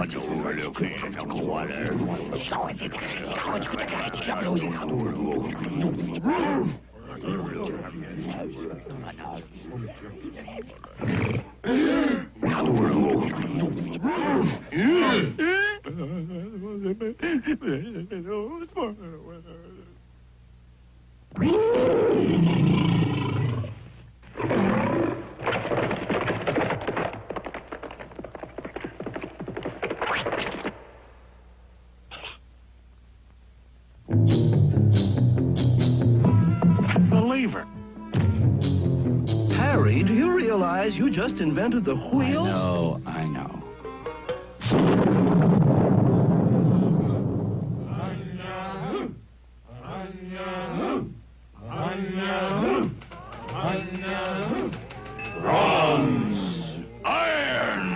The just invented the wheel? No, I know. Bronze. Iron.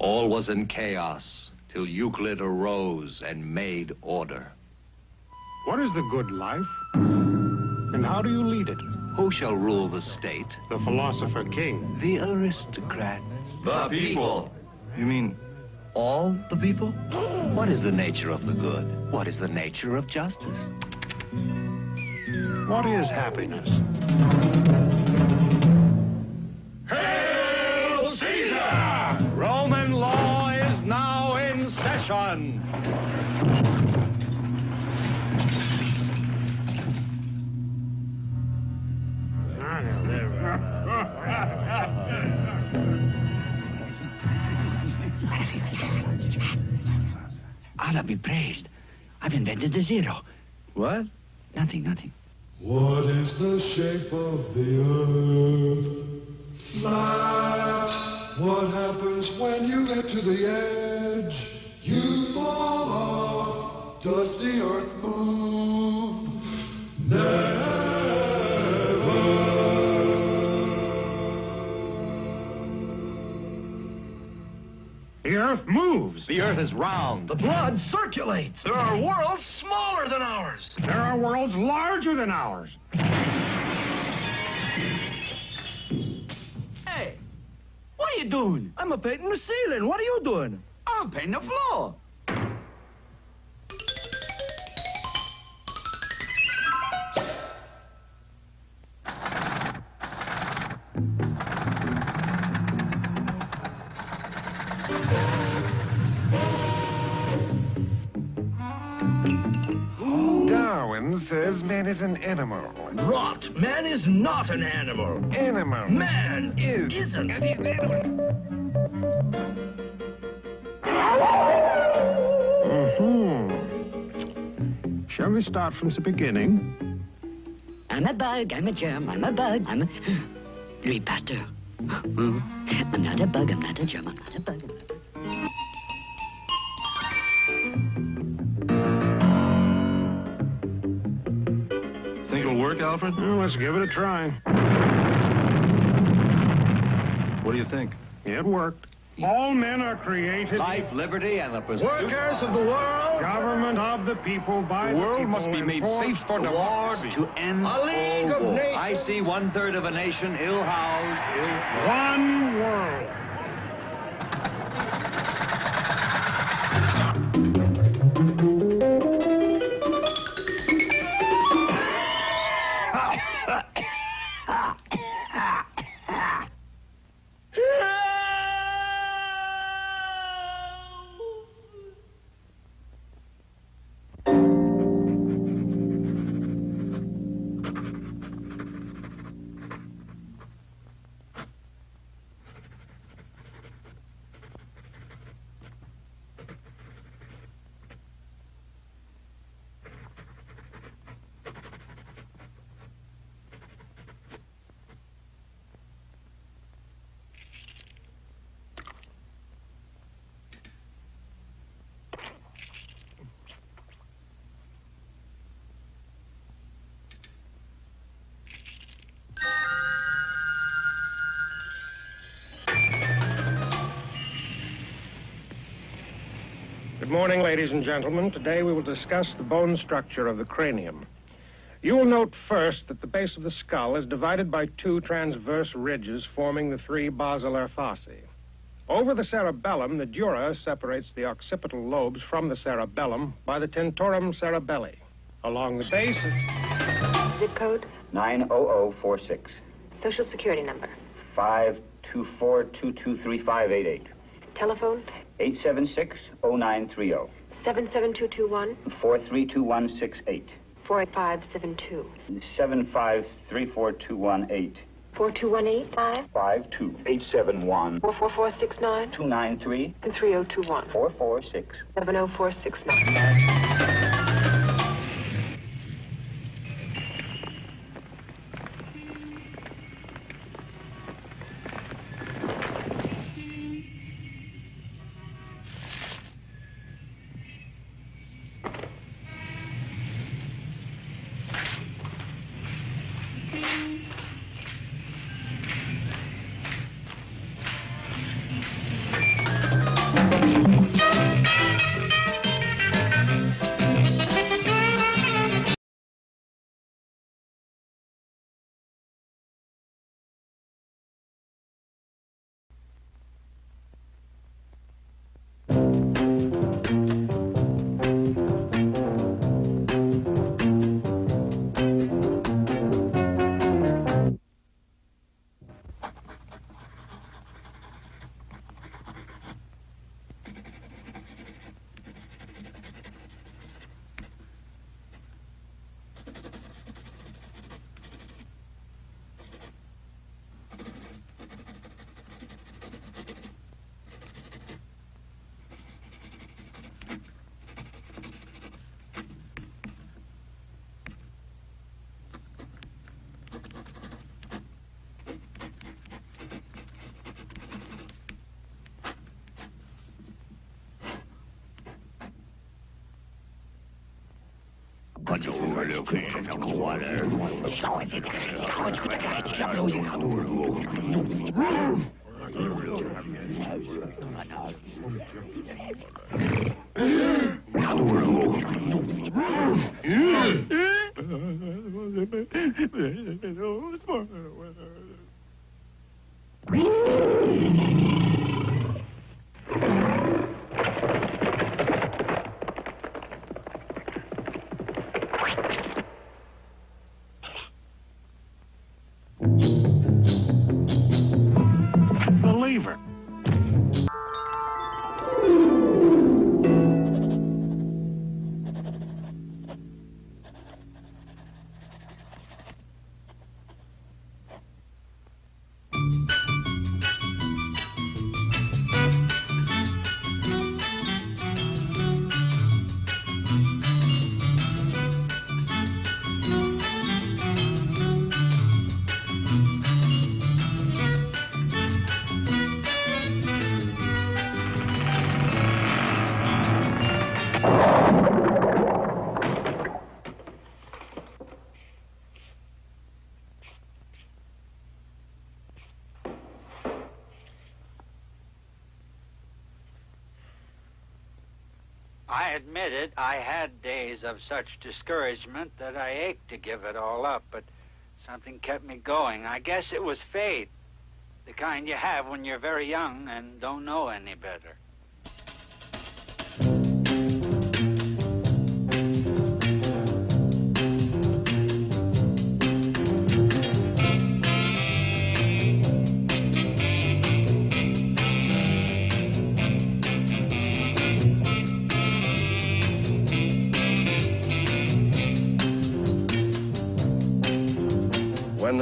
All was in chaos till Euclid arose and made order. What is the good life? And how do you lead it? Who shall rule the state? The philosopher king. The aristocrats. The people. You mean all the people? What is the nature of the good? What is the nature of justice? What is happiness? Hail Caesar! Roman law is now in session. Allah be praised. I've invented the zero. What? Nothing, nothing. What is the shape of the earth? Flat. What happens when you get to the edge? You fall off. Does the earth move? Earth moves. The earth is round. The blood circulates. There are worlds smaller than ours. There are worlds larger than ours. Hey, what are you doing? I'm a painting the ceiling. What are you doing? I'm painting the floor. Is an animal. Rot. Man is not an animal. Animal. Man is. isn't. And he's an animal. Mhm. Shall we start from the beginning? I'm a bug, I'm a germ, I'm a bug, I'm a... Louis Pasteur. Hmm. I'm not a bug, I'm not a germ, I'm not a bug. Alfred? Well, let's give it a try. What do you think? It worked. All men are created Life, liberty, and the pursuit. Workers of the world. government of the people by The world people must be made safe for The war democracy. to end A league all of war. nations. I see one third of a nation ill housed, ill. one world. Morning, ladies and gentlemen. Today we will discuss the bone structure of the cranium. You will note first that the base of the skull is divided by two transverse ridges forming the three basilar fossae. Over the cerebellum, the dura separates the occipital lobes from the cerebellum by the tentorium cerebelli. Along the base, Zip code, 90046. social security number, 524-223-588. telephone, 876-0930. 77221 432168. 4572. 75342118. 4218 52871 44469 293 and 3021 446. 70469. The admit it, I had days of such discouragement that I ached to give it all up, but something kept me going. I guess it was faith. The kind you have when you're very young and don't know any better.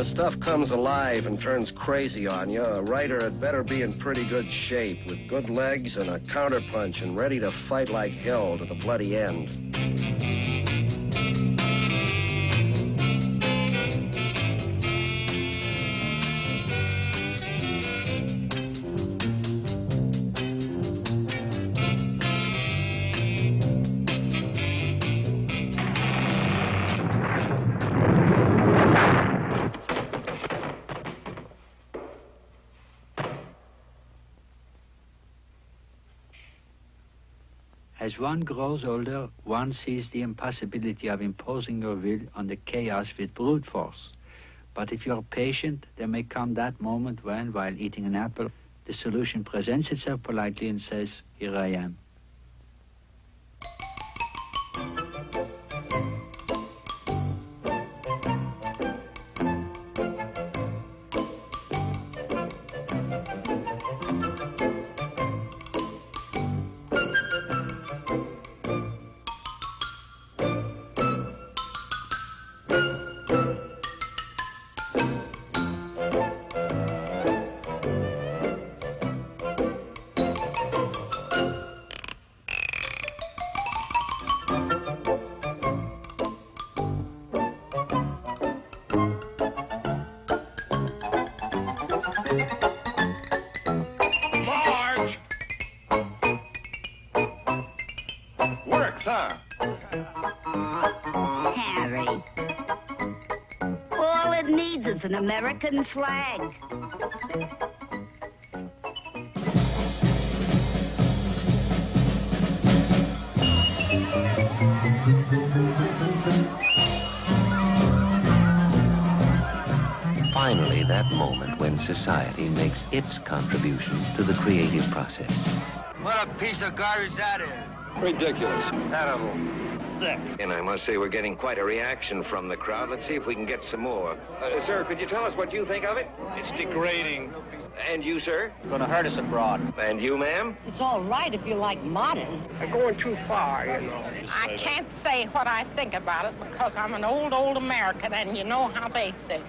The stuff comes alive and turns crazy on you, a writer had better be in pretty good shape, with good legs and a counterpunch and ready to fight like hell to the bloody end. As one grows older, one sees the impossibility of imposing your will on the chaos with brute force. But if you're patient, there may come that moment when, while eating an apple, the solution presents itself politely and says, Here I am. American flag. Finally, that moment when society makes its contribution to the creative process. What a piece of garbage that is. Ridiculous. Terrible. Sick. And I must say we're getting quite a reaction from the crowd. Let's see if we can get some more. Uh, sir, could you tell us what you think of it? It's degrading. And you, sir? Gonna hurt us abroad. And you, ma'am? It's all right if you like modern. They're going too far, you know. I can't say what I think about it because I'm an old, old American and you know how they think.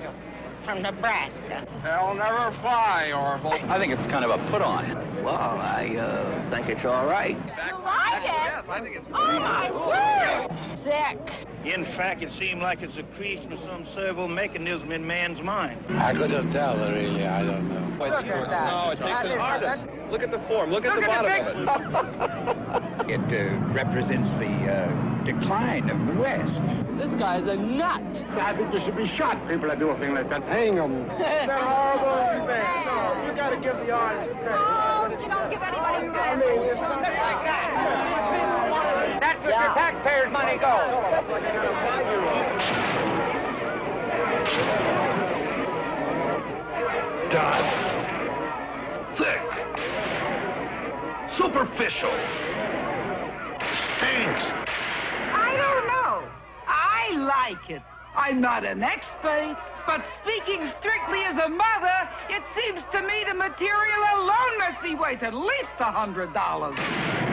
From Nebraska. Hell never fly, Orville. I think it's kind of a put on. Well, I uh, think it's all right. You like it? Yes, I think it's Oh, my word! Sick. In fact, it seemed like it's a creation of some servo mechanism in man's mind. I couldn't tell, really. I don't know. Look at that. No, it takes an artist. Look at the form. Look, at the bottom of it. It uh, represents the uh, decline of the West. This guy's a nut. I think you should be shot, people that do a thing like that. Hang them. They're horrible men. No, you gotta give the artist credit. Oh, you don't give anybody I mean, it's not like that. That's where your taxpayers' money goes. Dot. Thick. Superficial. I don't know. I like it. I'm not an expert, but speaking strictly as a mother, it seems to me the material alone must be worth at least a hundred dollars.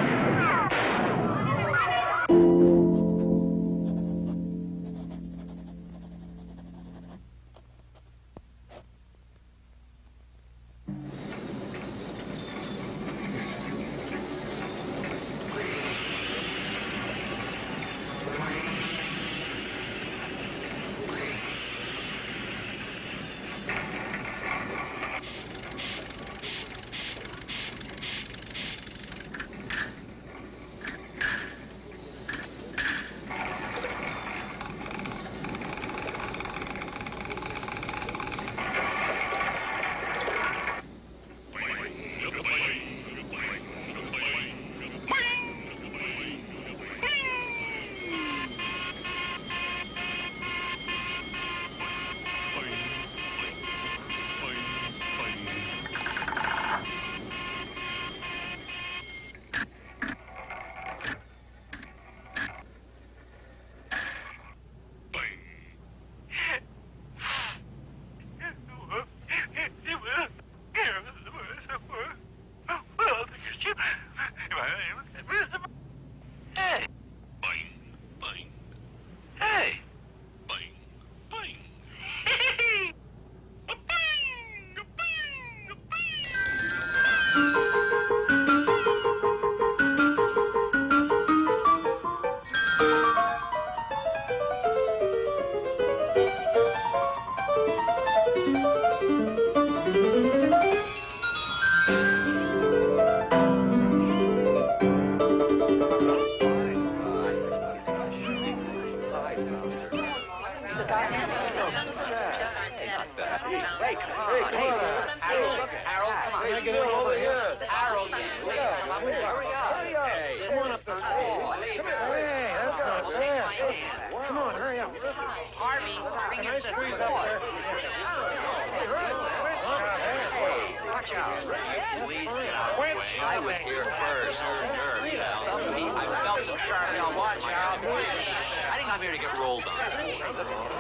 Watch out. Please get out of the way. I was here first. I felt some sharp now. Watch out. I didn't come here to get rolled on.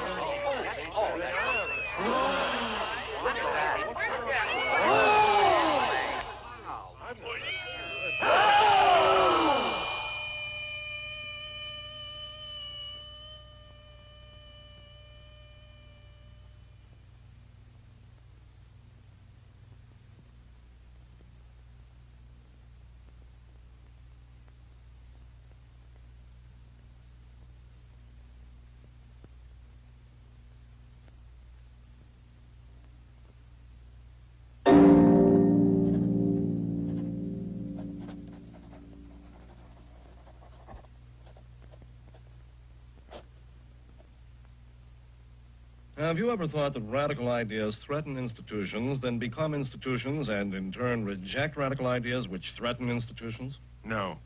Have you ever thought that radical ideas threaten institutions, then become institutions, and in turn reject radical ideas which threaten institutions? No.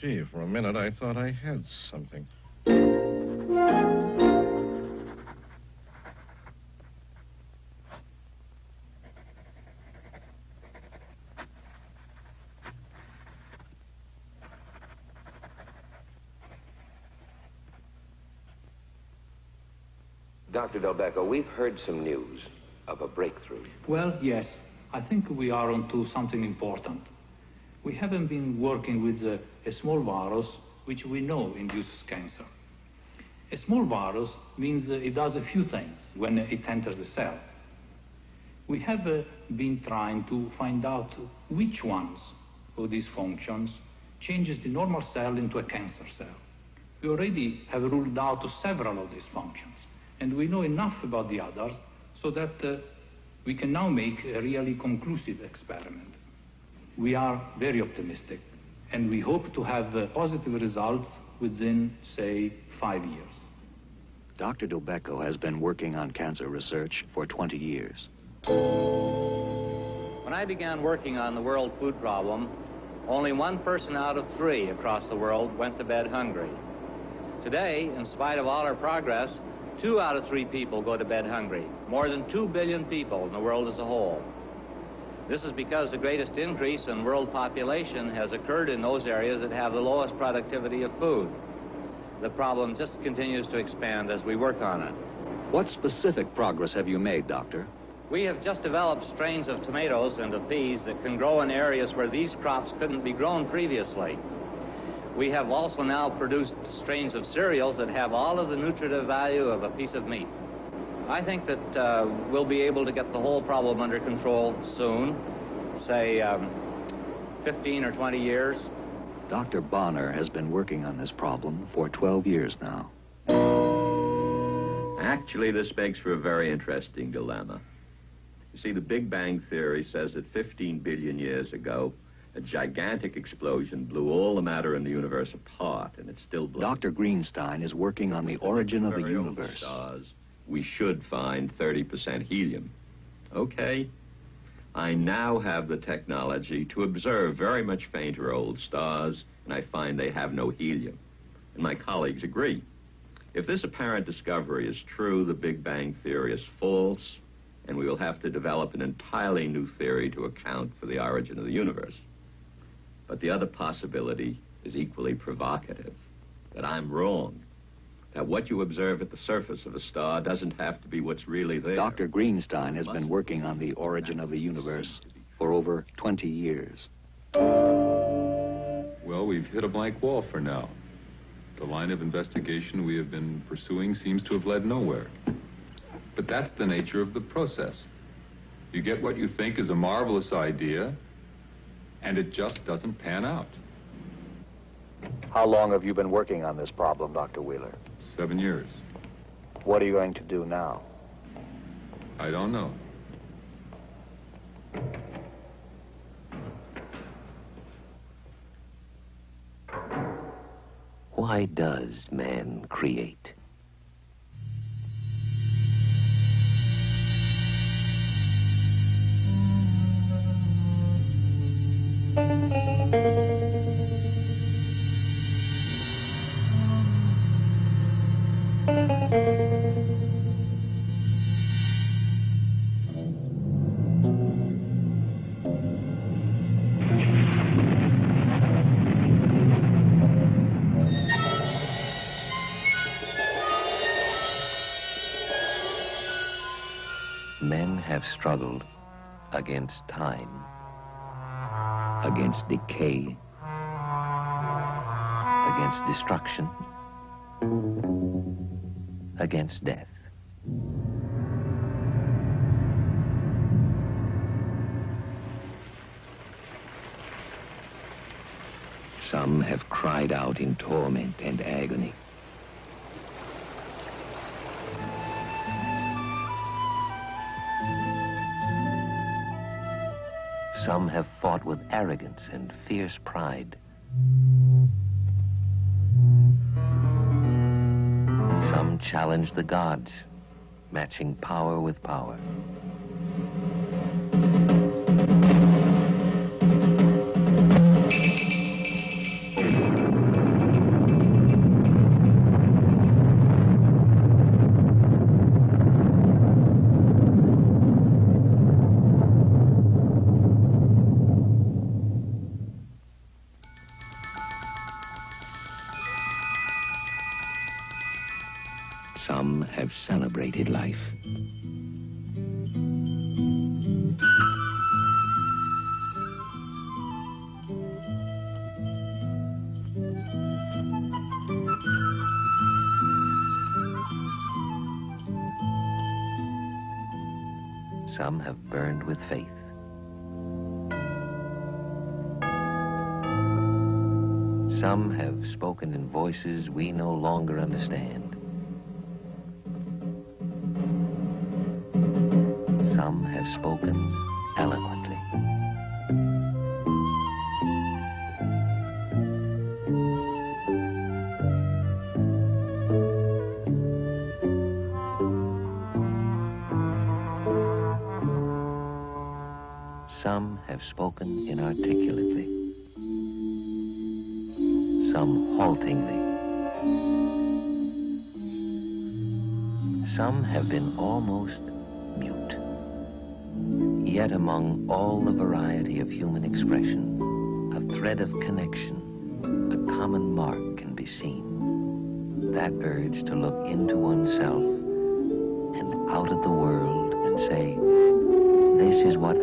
Gee, for a minute I thought I had something. Dr. Dulbecco, we've heard some news of a breakthrough. Well, yes. I think we are onto something important. We haven't been working with a, a small virus which we know induces cancer. A small virus means uh, it does a few things when it enters the cell. We have uh, been trying to find out which ones of these functions changes the normal cell into a cancer cell. We already have ruled out several of these functions, and we know enough about the others so that uh, we can now make a really conclusive experiment. We are very optimistic, and we hope to have uh, positive results within, say, five years. Dr. Dulbecco has been working on cancer research for 20 years. When I began working on the world food problem, only one person out of three across the world went to bed hungry. Today, in spite of all our progress, two out of three people go to bed hungry, more than two billion people in the world as a whole. This is because the greatest increase in world population has occurred in those areas that have the lowest productivity of food. The problem just continues to expand as we work on it. What specific progress have you made, Doctor? We have just developed strains of tomatoes and of peas that can grow in areas where these crops couldn't be grown previously. We have also now produced strains of cereals that have all of the nutritive value of a piece of meat. I think that uh, we'll be able to get the whole problem under control soon, say um, 15 or 20 years. Dr. Bonner has been working on this problem for 12 years now. Actually, this makes for a very interesting dilemma. You see, the Big Bang Theory says that 15 billion years ago, a gigantic explosion blew all the matter in the universe apart, and it's still blowing. Dr. Greenstein is working on the origin of the universe. Stars, we should find 30% helium. Okay. I now have the technology to observe very much fainter old stars, and I find they have no helium. And my colleagues agree. If this apparent discovery is true, the Big Bang Theory is false, and we will have to develop an entirely new theory to account for the origin of the universe. But the other possibility is equally provocative that I'm wrong. That what you observe at the surface of a star doesn't have to be what's really there. Dr. Greenstein has been working on the origin of the universe for over 20 years. Well, we've hit a blank wall for now. The line of investigation we have been pursuing seems to have led nowhere. But that's the nature of the process. You get what you think is a marvelous idea, and it just doesn't pan out. How long have you been working on this problem, Dr. Wheeler? Seven years. What are you going to do now? I don't know. Why does man create? Struggled against time, against decay, against destruction, against death. Some have cried out in torment and agony. Some have fought with arrogance and fierce pride. Some challenged the gods, matching power with power. Some have celebrated life. Some have burned with faith. Some have spoken in voices we no longer understand. Spoken eloquently. Some have spoken inarticulately. Some haltingly. Some have been almost. Yet among all the variety of human expression, a thread of connection, a common mark can be seen. That urge to look into oneself and out at the world and say, this is what